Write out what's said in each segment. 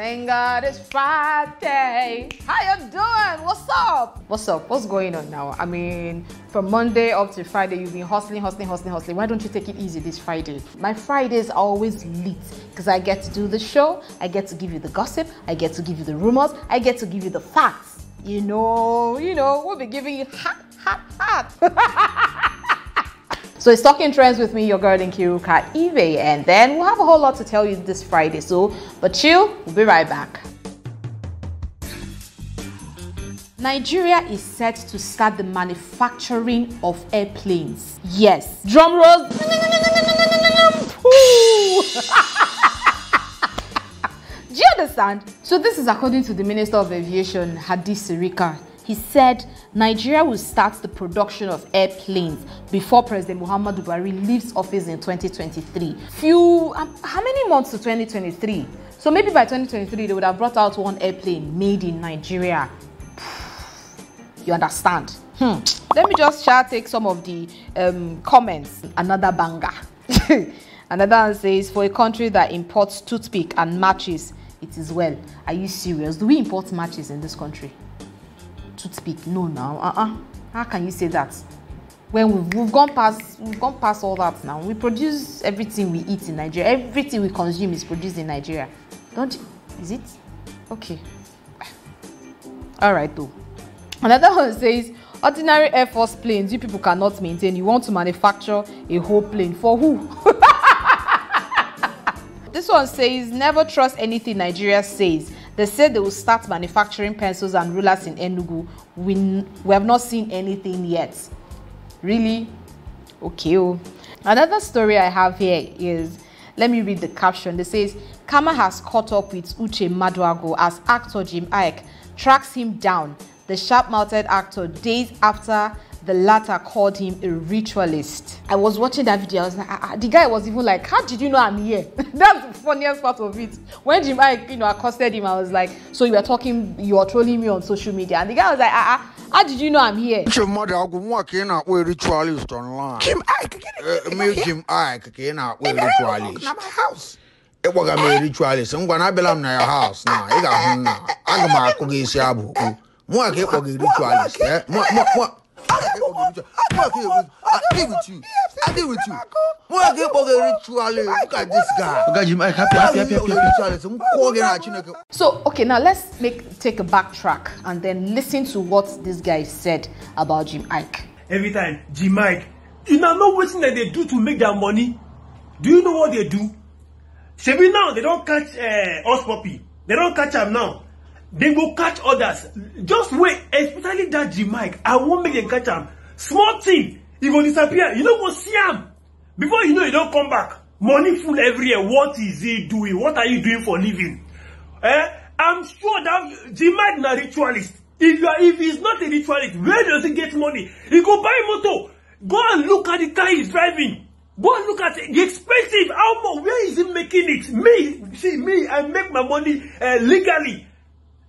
Thank God it's Friday. How you doing? What's up? What's up? What's going on now? I mean, from Monday up to Friday, you've been hustling, hustling, hustling, hustling. Why don't you take it easy this Friday? My Fridays are always lit because I get to do the show, I get to give you the gossip, I get to give you the rumors, I get to give you the facts. You know, you know, we'll be giving you hot, hot, hot. So it's Talking Trends with me, your girl in Nkeiruka Ibeh, and then we'll have a whole lot to tell you this Friday. So, but chill, we'll be right back. Nigeria is set to start the manufacturing of airplanes. Yes. Drum rolls. Do you understand? So this is according to the Minister of Aviation, Hadi Sirika. He said Nigeria will start the production of airplanes before President Muhammadu Buhari leaves office in 2023. Few, um, how many months to 2023? So maybe by 2023 they would have brought out one airplane made in Nigeria. You understand? Hmm. Let me just share take some of the um, comments. Another banger. Another one says, for a country that imports toothpick and matches, it is well. Are you serious? Do we import matches in this country? Toothpick no now uh-uh. How can you say that? When we've, we've gone past we've gone past all that now. We produce everything we eat in nigeria. Everything we consume is produced in nigeria. Don't is it? Okay. All right though. Another one says ordinary air force planes you people cannot maintain. You want to manufacture a whole plane for who? This one says never trust anything nigeria says they said they will start manufacturing pencils and rulers in Enugu. We, we have not seen anything yet. Really? Okay. Oh. Another story I have here is, let me read the caption. It says, Kama has caught up with Uche Maduagwu as actor Jim Iyke tracks him down. The sharp-mouthed actor days after the latter called him a ritualist. I was watching that video. I was like, ah, ah, the guy was even like, "How did you know I'm here?" That's the funniest part of it. When Jim, I, you know, accosted him, I was like, "So you were talking, you were trolling me on social media?" And the guy was like, "Ah, ah how did you know I'm here?" Your mother, I'm working out with ritualist online. Jim Iyke, uh, me Jim Iyke, working out with ritualist. Na my house. It was a me ritualist. I'm gonna be in your house now. You got home now. I'm gonna go get you abu. Mo ake ko ritualist. Eh? So, okay, now let's make take a backtrack and then listen to what this guy said about Jim Iyke. Every time, Jim Iyke, you know, know what that they do to make their money? Do you know what they do? Shebi now, they don't catch uh, us puppy. They don't catch them now. They go catch others. Just wait, especially that Jim Iyke. I won't make them catch them. Small thing, he go disappear. You don't go see him. Before you know, he don't come back. Money full everywhere. What is he doing? What are you doing for living? Eh? I'm sure that Jim Iyke na ritualist. If you are, if he's not a ritualist, where does he get money? He go buy motor. Go and look at the car he's driving. Go and look at. The expensive. How much? Where is he making it? Me, see me, I make my money uh, legally.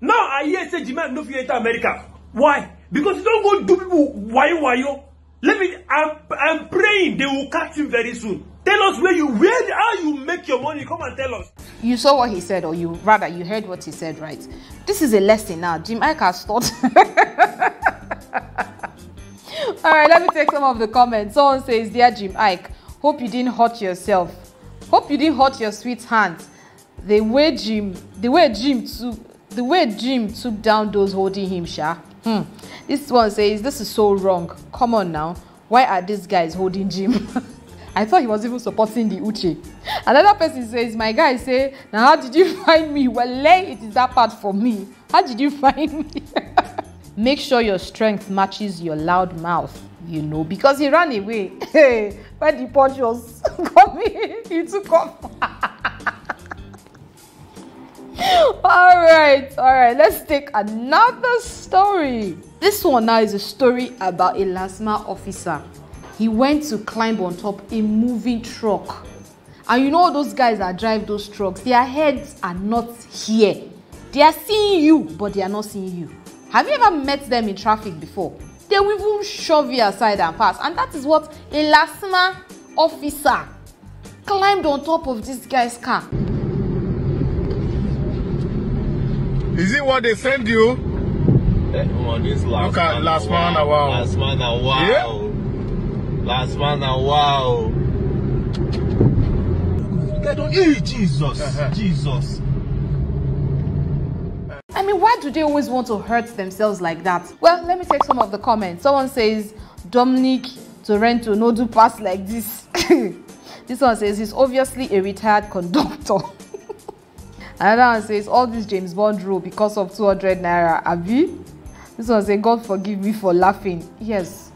Now I hear say Jim Iyke no fit enter America. Why? Because you don't go do people wayo wayo. Let me. I'm I'm praying they will catch him very soon. Tell us where you where how you make your money. Come and tell us. You saw what he said, or you rather you heard what he said, right? This is a lesson now. Jim Iyke has taught. All right, let me take some of the comments. Someone says, "Dear Jim Iyke, hope you didn't hurt yourself. Hope you didn't hurt your sweet hands. The way Jim, the way Jim too." The way Jim took down those holding him, Sha. Hmm. This one says, This is so wrong. Come on now. Why are these guys holding Jim? I thought he was even supporting the Uche. Another person says, My guy say, Now how did you find me? Well, lay it is that part for me. How did you find me? Make sure your strength matches your loud mouth, you know, because he ran away. Hey, when the punch was coming, he took off. all right all right let's take another story. This one now is a story about a LASTMA officer. He went to climb on top a moving truck. And you know those guys that drive those trucks their heads are not here. They are seeing you but they are not seeing you. Have you ever met them in traffic before? They will even shove you aside and pass. And that is what a LASTMA officer climbed on top of this guy's car Is it what they send you? Eh, oh, this last Look at man, last man, a wow. Last man, a wow. Yeah. Last man, a wow. They don't eat Jesus. Uh-huh. Jesus. I mean, why do they always want to hurt themselves like that? Well, let me take some of the comments. Someone says, Dominic Torrento no do pass like this. this one says, he's obviously a retired conductor. Another one says, all this James Bond rule because of 200 naira. Abi? This one says, God forgive me for laughing. Yes,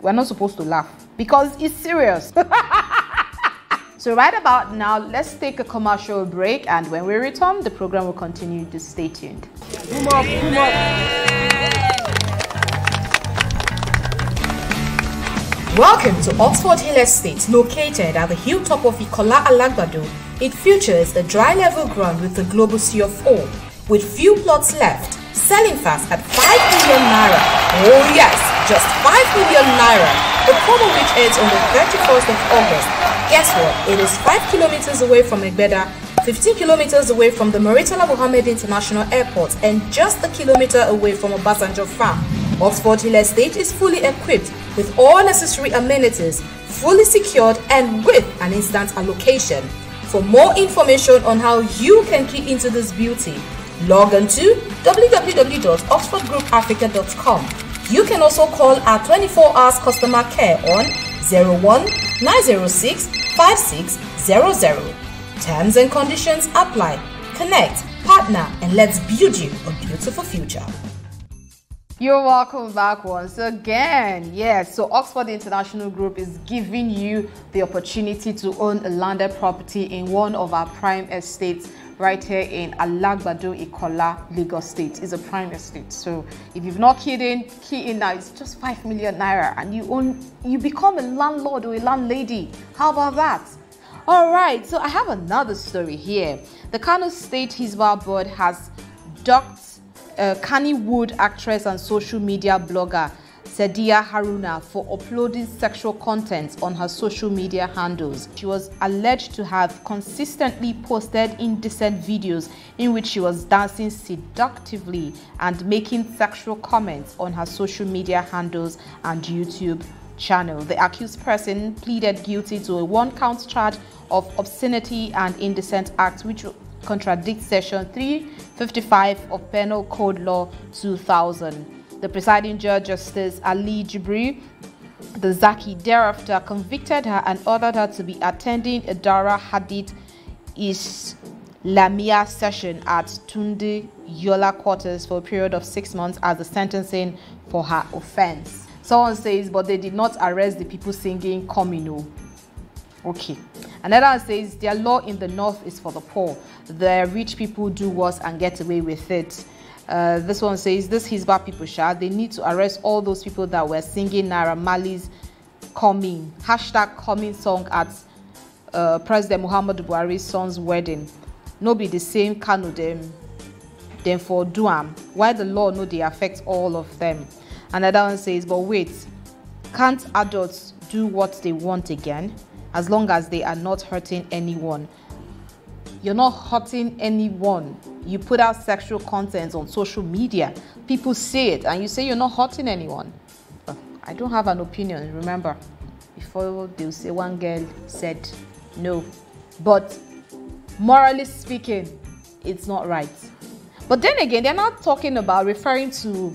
we're not supposed to laugh because it's serious. So right about now, let's take a commercial break and when we return, the program will continue. Just stay tuned. Boom up, boom up. Welcome to Oxford Hill Estate, located at the hilltop of Ikola Alagbado. It features a dry level ground with a global C of O, with few plots left, selling fast at 5 million naira. Oh yes, just 5 million naira. The promo which ends on the 31st of August. Guess what? It is 5 kilometers away from Egbeda, 15 kilometers away from the Murtala Muhammed International Airport, and just a kilometer away from Obasanjo Farm. Oxford Hill Estate is fully equipped with all necessary amenities, fully secured and with an instant allocation. For more information on how you can key into this beauty, log on to www.oxfordgroupafrica.com. You can also call our 24 hours customer care on 01 906 5600. Terms and conditions apply. Connect, partner, and let's build you a beautiful future. You're welcome back once again. Yes, so Oxford International Group is giving you the opportunity to own a landed property in one of our prime estates right here in Alagbado Ikola, Lagos State. It's a prime estate. So if you've not keyed in, key in now. It's just 5 million naira and you own you become a landlord or a landlady. How about that? All right, so I have another story here. The Kano State Hisbah Board has docked uh, Kannywood actress and social media blogger Sadia Haruna for uploading sexual content on her social media handles. She was alleged to have consistently posted indecent videos in which she was dancing seductively and making sexual comments on her social media handles and YouTube channel. The accused person pleaded guilty to a one count charge of obscenity and indecent acts, which contradicts section 355 of Penal Code Law 2000. The presiding judge, Justice Ali Jibri, the Zaki, thereafter convicted her and ordered her to be attending a Dara Hadith Islamia session at Tudun Yola quarters for a period of six months as a sentencing for her offense. Someone says, but they did not arrest the people singing Comino. Oh. Okay. Another one says, their law in the north is for the poor. The rich people do worse and get away with it. Uh, this one says, this Hisbah people, Sha, they need to arrest all those people that were singing Naira Marley's coming, hashtag coming song at uh, President Muhammad Buhari's son's wedding. No be the same Kano them, them for Duam. Why the law no they affect all of them? Another one says, but wait, can't adults do what they want again? As long as they are not hurting anyone. You're not hurting anyone. You put out sexual content on social media. People see it and you say you're not hurting anyone. I don't have an opinion, remember. Before they'll say one girl said no. But morally speaking, it's not right. But then again, they're not talking about referring to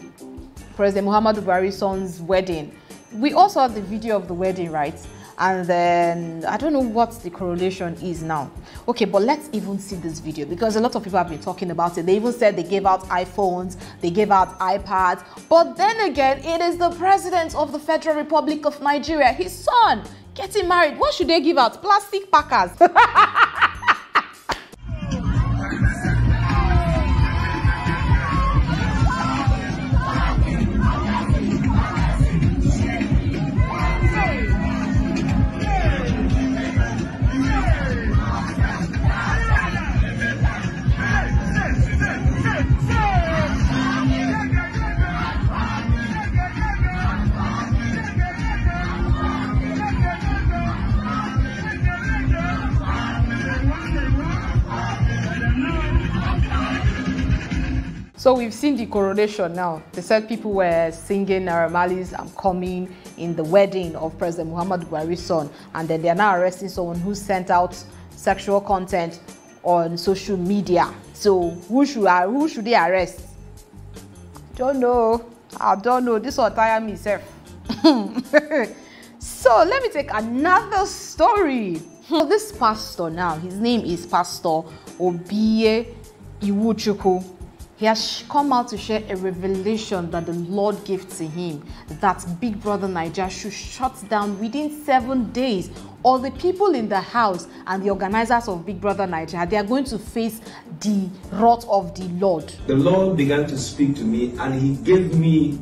President Muhammadu Buhari's son's wedding. We also have the video of the wedding, right? And then I don't know what the correlation is now. Okay, but let's even see this video because a lot of people have been talking about it. They even said they gave out iPhones, they gave out iPads. But then again, it is the president of the Federal Republic of Nigeria, his son, getting married. What should they give out? Plastic packers. So we've seen the coronation now. They said people were singing Naira Marley's I'm coming in the wedding of President Muhammad Buhari's son. And then they're now arresting someone who sent out sexual content on social media. So who should uh, who should they arrest? Don't know. I don't know. This will tire me, sir. so let me take another story. This pastor now, his name is Pastor Obie Iwuchukwu. He has come out to share a revelation that the Lord gave to him that Big Brother Naija should shut down within seven days. Or the people in the house and the organizers of Big Brother Naija, they are going to face the wrath of the Lord. the Lord began to speak to me and He gave me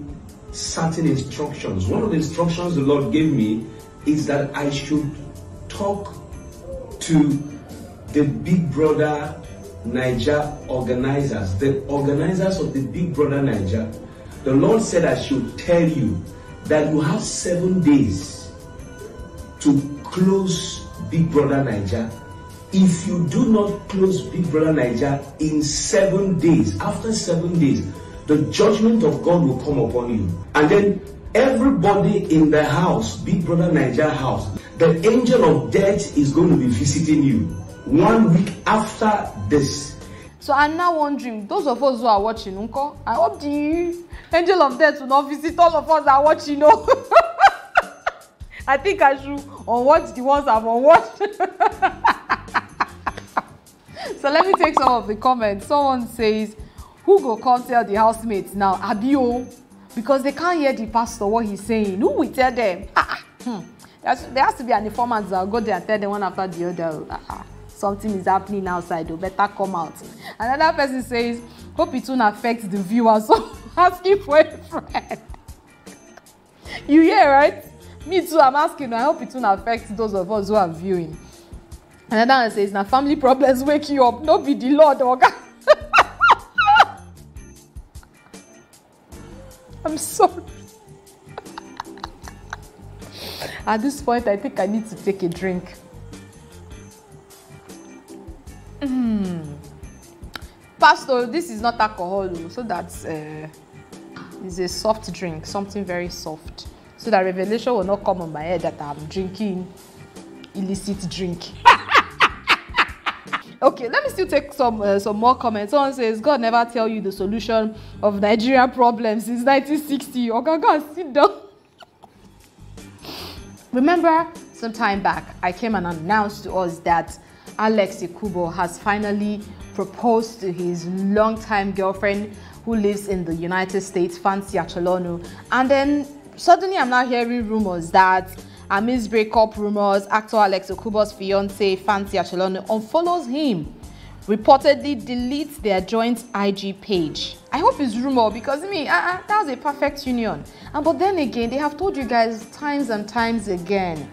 certain instructions. One of the instructions the Lord gave me is that I should talk to the Big Brother Naija organizers, the organizers of the Big Brother Naija. The Lord said I should tell you that you have seven days to close Big Brother Naija. If you do not close Big Brother Naija in seven days, after seven days, the judgment of God will come upon you. And then everybody in the house, Big Brother Naija house, the angel of death is going to be visiting you one week after this. So I'm now wondering, those of us who are watching, Unko, I hope the angel of death will not visit all of us that are watching. No, I think I should unwatch the ones I've unwatched. so let me take some of the comments. Someone says, "Who go come tell the housemates now, Abio?" Because they can't hear the pastor what he's saying. Who will tell them? Ah, hmm. There has to be an informant that will go there and tell them one after the other. Ah, ah. Something is happening outside o better come out. Another person says hope it won't affect the viewers so asking for a friend you hear right? Me too i'm asking i hope it won't affect those of us who are viewing. Another one says na family problems wake you up. No be the lord oga. I'm sorry. At this point i think i need to take a drink pastor this is not alcohol so that's uh, it's a soft drink something very soft. So that revelation will not come on my head that i'm drinking illicit drink. Okay let me still take some uh, some more comments. Someone says god never tell you the solution of Nigeria problems since 1960 Okay, go and sit down. Remember, some time back, I came and announced to us that Alex Ekubo has finally proposed to his longtime girlfriend who lives in the United States, Fancy Acholonu. And then suddenly I'm now hearing rumors that amidst breakup rumors, actor Alex Ekubo's fiance, Fancy Acholonu, unfollows him reportedly deletes their joint IG page. I hope it's rumor because me, uh, uh, that was a perfect union. And but then again, they have told you guys times and times again,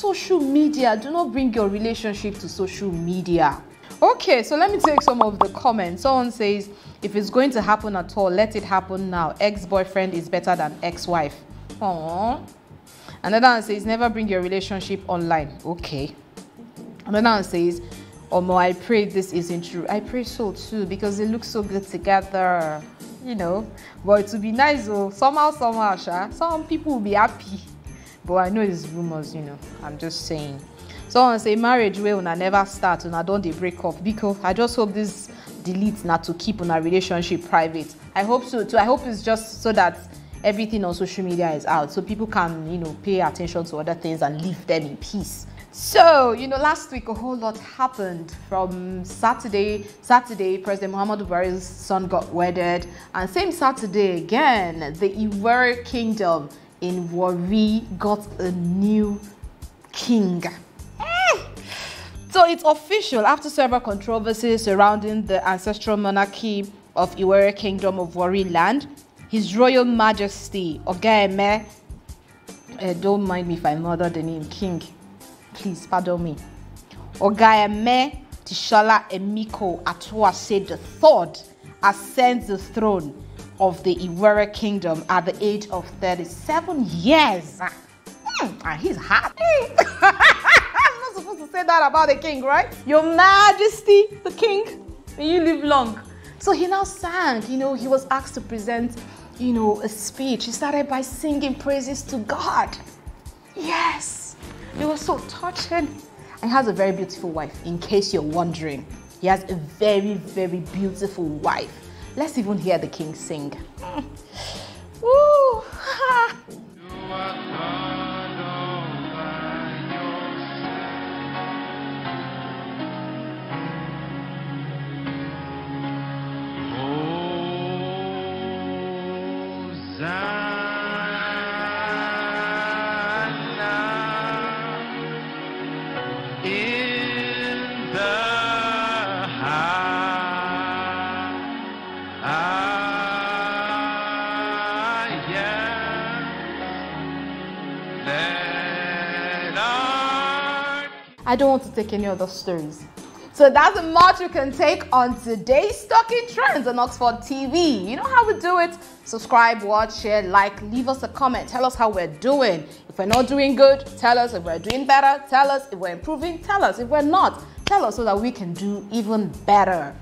social media, do not bring your relationship to social media. Okay, so let me take some of the comments. Someone says, if it's going to happen at all, let it happen now. Ex-boyfriend is better than ex-wife. Aww. Another one says, never bring your relationship online. Okay. Another one says, Omo, I pray this isn't true. I pray so too because they look so good together. You know, but it would be nice though. Somehow, somehow, some people will be happy. But I know it's rumors, you know. I'm just saying. Someone say marriage wey una never start, una don dey break up. Because I just hope this delete not to keep una relationship private. I hope so too. I hope it's just so that everything on social media is out so people can you know pay attention to other things and leave them in peace so you know last week a whole lot happened from saturday saturday president muhammadu buhari's son got wedded and same saturday again the iwere kingdom in warri got a new king so it's official after several controversies surrounding the ancestral monarchy of Iwere Kingdom of Warri land. His Royal Majesty Ogiame, uh, don't mind me if I murder the name King, please pardon me. Ogiame Tsola Emiko Atuwatse III ascends the throne of the Iwere Kingdom at the age of 37 years. Hmm, and he's happy. I'm not supposed to say that about the king, right? Your Majesty, the king, may you live long. So he now sang, you know, he was asked to present, you know, a speech. He started by singing praises to God. Yes, it was so touching. And he has a very beautiful wife, in case you're wondering. He has a very, very beautiful wife. Let's even hear the king sing. I don't want to take any other stories. So that's much we can take on today's Talking Trends on Oxford TV. You know how we do it. Subscribe, watch, share, like, leave us a comment. Tell us how we're doing. If we're not doing good, tell us. If we're doing better, tell us. If we're improving, tell us. If we're not, tell us so that we can do even better.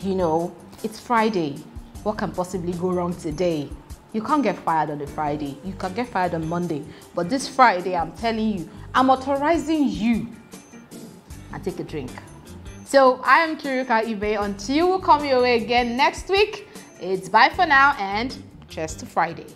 You know, it's Friday. What can possibly go wrong today? You can't get fired on a Friday. You can get fired on Monday. But this Friday, I'm telling you, I'm authorizing you and take a drink. So I am Nkeiruka Ibeh. Until we come your way again next week, it's bye for now and cheers to Friday.